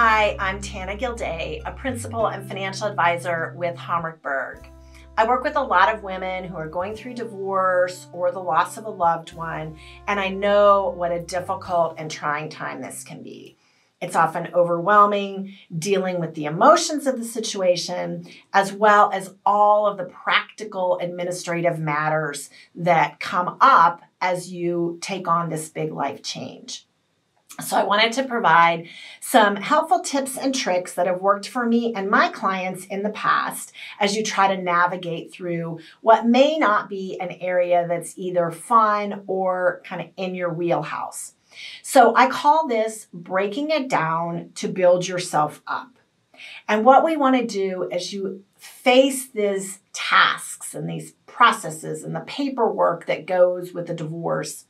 Hi, I'm Tana Gilday, a principal and financial advisor with Homrich Berg. I work with a lot of women who are going through divorce or the loss of a loved one, and I know what a difficult and trying time this can be. It's often overwhelming dealing with the emotions of the situation, as well as all of the practical administrative matters that come up as you take on this big life change. So I wanted to provide some helpful tips and tricks that have worked for me and my clients in the past as you try to navigate through what may not be an area that's either fun or kind of in your wheelhouse. So I call this breaking it down to build yourself up. And what we want to do as you face these tasks and these processes and the paperwork that goes with the divorce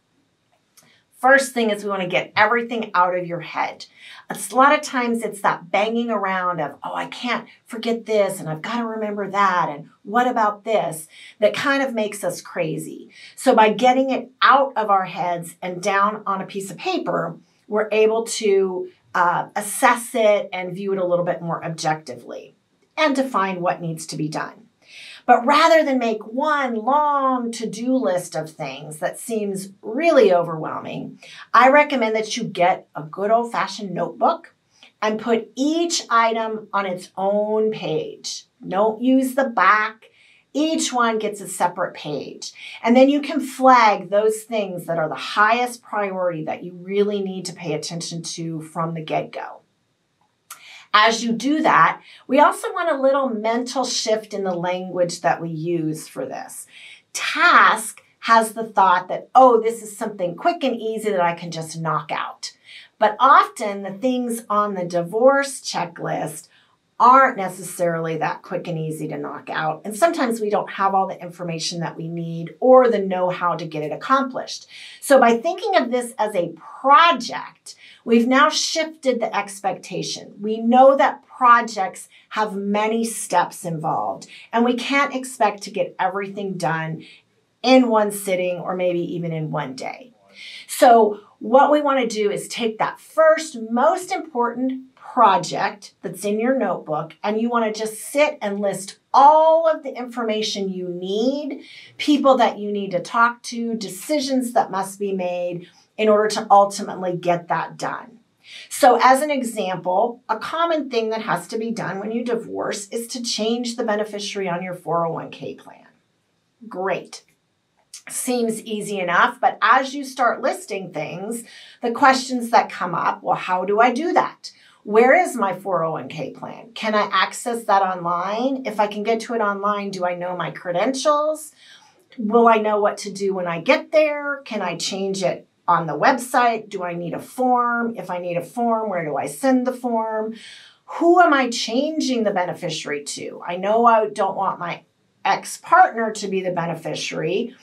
First thing is we want to get everything out of your head. A lot of times it's that banging around of, oh, I can't forget this and I've got to remember that and what about this that kind of makes us crazy. So by getting it out of our heads and down on a piece of paper, we're able to uh, assess it and view it a little bit more objectively and define what needs to be done. But rather than make one long to do list of things that seems really overwhelming, I recommend that you get a good old fashioned notebook and put each item on its own page. Don't use the back. Each one gets a separate page. And then you can flag those things that are the highest priority that you really need to pay attention to from the get go. As you do that, we also want a little mental shift in the language that we use for this. Task has the thought that, oh, this is something quick and easy that I can just knock out. But often the things on the divorce checklist aren't necessarily that quick and easy to knock out. And sometimes we don't have all the information that we need or the know how to get it accomplished. So by thinking of this as a project, we've now shifted the expectation. We know that projects have many steps involved, and we can't expect to get everything done in one sitting or maybe even in one day. So, what we want to do is take that first most important project that's in your notebook and you want to just sit and list all of the information you need, people that you need to talk to, decisions that must be made in order to ultimately get that done. So, as an example, a common thing that has to be done when you divorce is to change the beneficiary on your 401k plan. Great. Seems easy enough, but as you start listing things, the questions that come up well, how do I do that? Where is my 401k plan? Can I access that online? If I can get to it online, do I know my credentials? Will I know what to do when I get there? Can I change it on the website? Do I need a form? If I need a form, where do I send the form? Who am I changing the beneficiary to? I know I don't want my ex partner to be the beneficiary.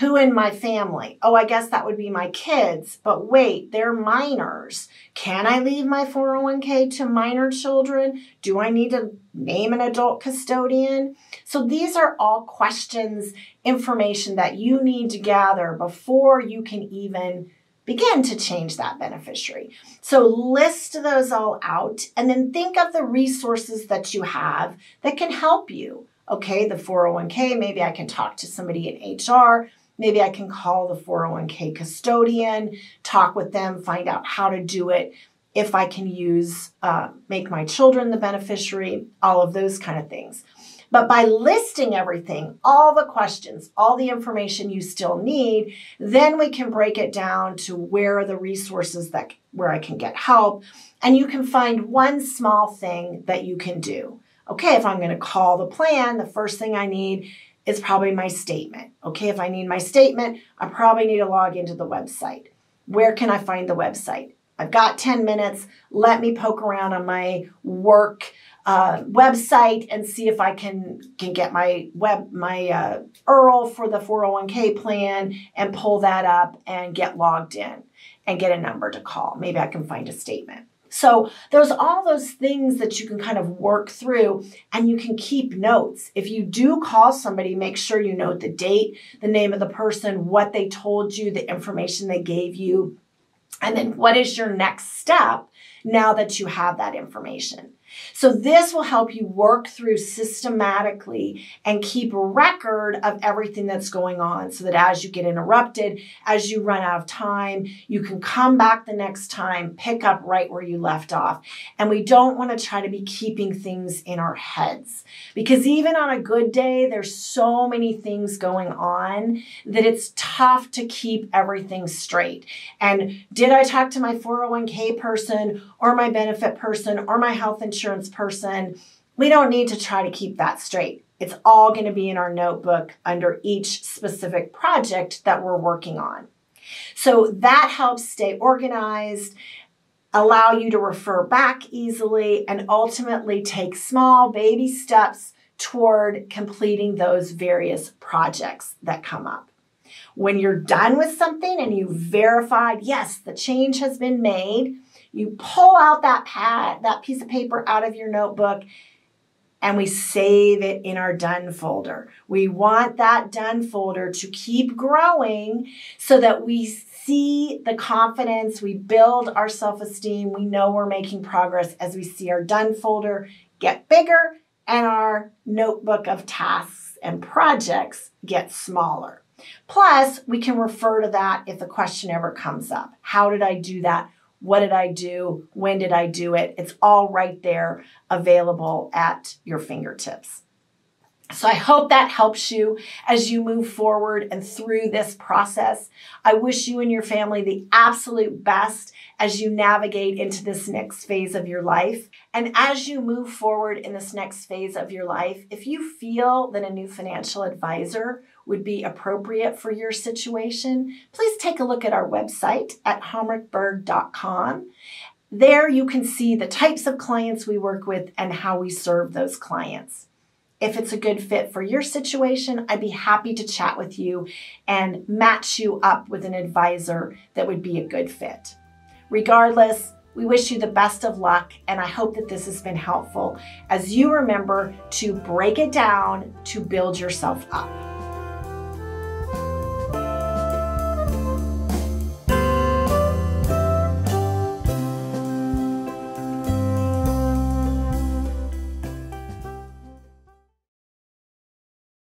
Who in my family? Oh, I guess that would be my kids. But wait, they're minors. Can I leave my 401k to minor children? Do I need to name an adult custodian? So these are all questions, information that you need to gather before you can even begin to change that beneficiary. So list those all out and then think of the resources that you have that can help you. Okay, the 401k, maybe I can talk to somebody in HR Maybe I can call the 401k custodian, talk with them, find out how to do it, if I can use, uh, make my children the beneficiary, all of those kind of things. But by listing everything, all the questions, all the information you still need, then we can break it down to where are the resources that where I can get help. And you can find one small thing that you can do. Okay, if I'm going to call the plan, the first thing I need is probably my statement. Okay, if I need my statement, I probably need to log into the website. Where can I find the website? I've got 10 minutes. Let me poke around on my work uh, website and see if I can can get my web my uh, URL for the 401k plan and pull that up and get logged in and get a number to call. Maybe I can find a statement. So there's all those things that you can kind of work through and you can keep notes. If you do call somebody, make sure you note the date, the name of the person, what they told you, the information they gave you. And then what is your next step now that you have that information? So this will help you work through systematically and keep a record of everything that's going on so that as you get interrupted, as you run out of time, you can come back the next time, pick up right where you left off. And we don't want to try to be keeping things in our heads because even on a good day, there's so many things going on that it's tough to keep everything straight. And did I talk to my 401k person or my benefit person or my health insurance insurance person, we don't need to try to keep that straight. It's all going to be in our notebook under each specific project that we're working on. So that helps stay organized, allow you to refer back easily, and ultimately take small baby steps toward completing those various projects that come up. When you're done with something and you've verified, yes, the change has been made, you pull out that pad, that piece of paper out of your notebook, and we save it in our done folder. We want that done folder to keep growing so that we see the confidence, we build our self esteem, we know we're making progress as we see our done folder get bigger and our notebook of tasks and projects get smaller. Plus, we can refer to that if a question ever comes up. How did I do that? What did I do? When did I do it? It's all right there available at your fingertips. So I hope that helps you as you move forward and through this process. I wish you and your family the absolute best as you navigate into this next phase of your life. And as you move forward in this next phase of your life, if you feel that a new financial advisor would be appropriate for your situation, please take a look at our website at homrichberg.com. There you can see the types of clients we work with and how we serve those clients. If it's a good fit for your situation, I'd be happy to chat with you and match you up with an advisor that would be a good fit. Regardless, we wish you the best of luck, and I hope that this has been helpful as you remember to break it down to build yourself up.